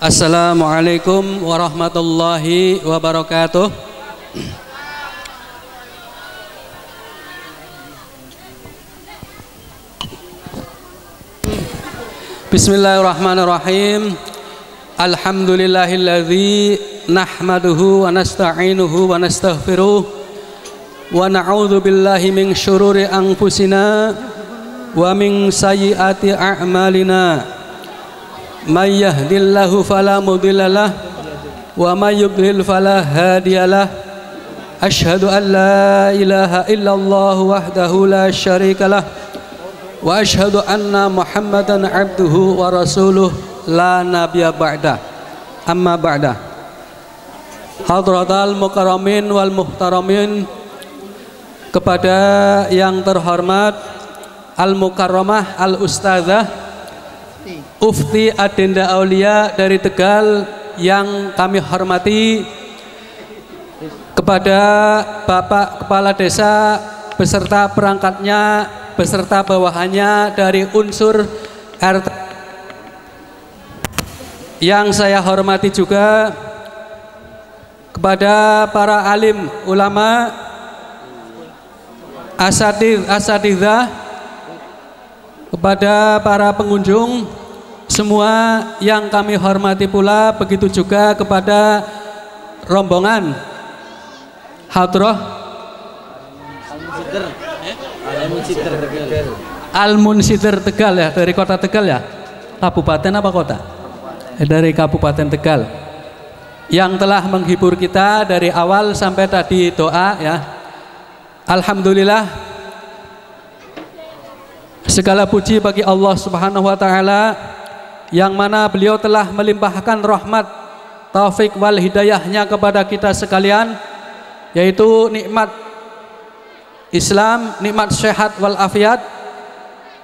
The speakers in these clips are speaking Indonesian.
Assalamualaikum warahmatullahi wabarakatuh. Bismillahirrahmanirrahim. Alhamdulillahilladzi nahmaduhu wa nasta'inuhu wa nastaghfiruh wa na'udzu billahi min syururi anfusina wa min sayyiati a'malina may yahdillahu fala mudhillalah wa may yudlil fala hadiyalah asyhadu an la ilaha illallah wahdahu la syarikalah wa asyhadu anna muhammadan abduhu wa rasuluh. La nabiyya ba'da amma ba'da hadratal mukarramin wal muhtaramin. Kepada yang terhormat al mukarramah al ustazah Ufti Adenda Aulia dari Tegal yang kami hormati kepada Bapak Kepala Desa beserta perangkatnya beserta bawahannya dari unsur RT yang saya hormati juga kepada para alim ulama asatid asatidzah kepada para pengunjung semua yang kami hormati pula begitu juga kepada rombongan Hadroh Al-Munsider. Tegal ya dari kota Tegal ya? Kabupaten apa kota? Eh, dari Kabupaten Tegal. Yang telah menghibur kita dari awal sampai tadi doa ya. Alhamdulillah. Segala puji bagi Allah Subhanahu wa taala yang mana beliau telah melimpahkan rahmat, taufik wal hidayahnya kepada kita sekalian yaitu nikmat Islam, nikmat sehat wal afiat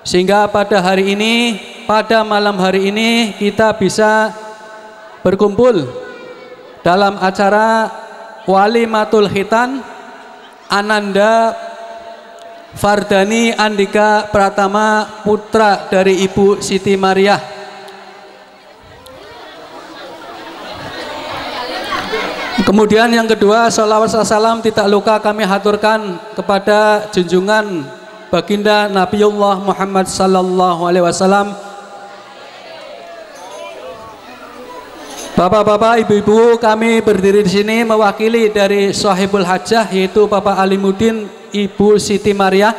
sehingga pada hari ini, pada malam hari ini kita bisa berkumpul dalam acara Walimatul Khitan Ananda Fardani Andika Pratama putra dari Ibu Siti Maria. Kemudian yang kedua, salawat salam tidak luka kami haturkan kepada junjungan baginda Nabiullah Muhammad sallallahu alaihi wasallam. Bapak-bapak, ibu-ibu, kami berdiri di sini mewakili dari Sahibul Hajah yaitu Bapak Alimuddin Ibu Siti Maria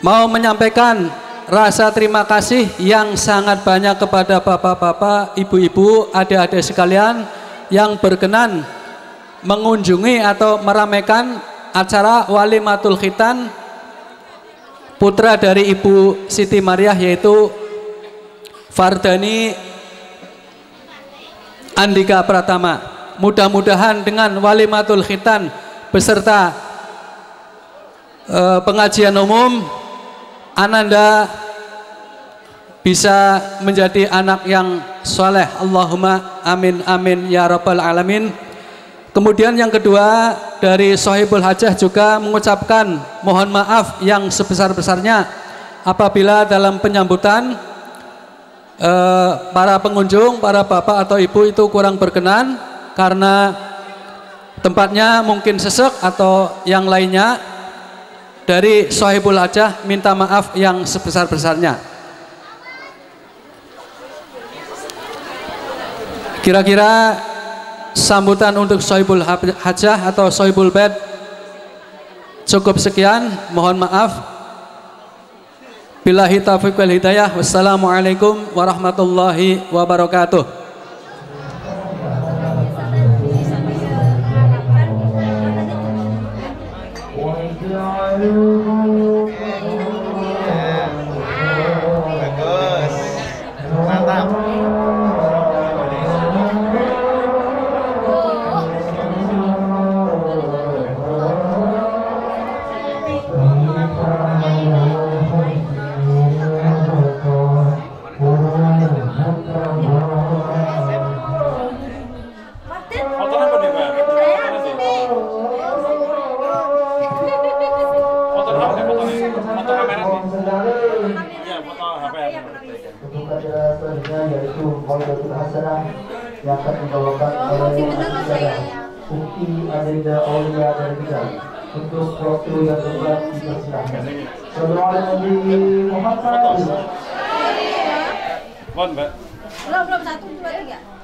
mau menyampaikan rasa terima kasih yang sangat banyak kepada bapak-bapak, ibu-ibu, adik-adik sekalian yang berkenan mengunjungi atau meramaikan acara Walimatul Khitan putra dari Ibu Siti Maria yaitu Fardani Andika Pratama. Mudah-mudahan dengan Walimatul Khitan beserta uh, pengajian umum Ananda bisa menjadi anak yang soleh Allahumma amin amin ya rabbal alamin kemudian yang kedua dari Sohibul Hajah juga mengucapkan mohon maaf yang sebesar-besarnya apabila dalam penyambutan eh, para pengunjung, para bapak atau ibu itu kurang berkenan karena tempatnya mungkin sesek atau yang lainnya dari Sohibul Hajah minta maaf yang sebesar-besarnya. Kira-kira sambutan untuk Sohibul Hajah atau Sohibul Bed cukup sekian. Mohon maaf. Billahi taufiq wal hidayah. Wassalamualaikum warahmatullahi wabarakatuh. Maudatul Hasanah yang akan dibawakan oleh Saudara Ukti Adinda Aulia dan kita untuk waktu yang terbaik dipersilahkan. Assalamualaikum Muhammad. Bon, Mbak. Belum, belum. Satu, dua, tiga. Ya.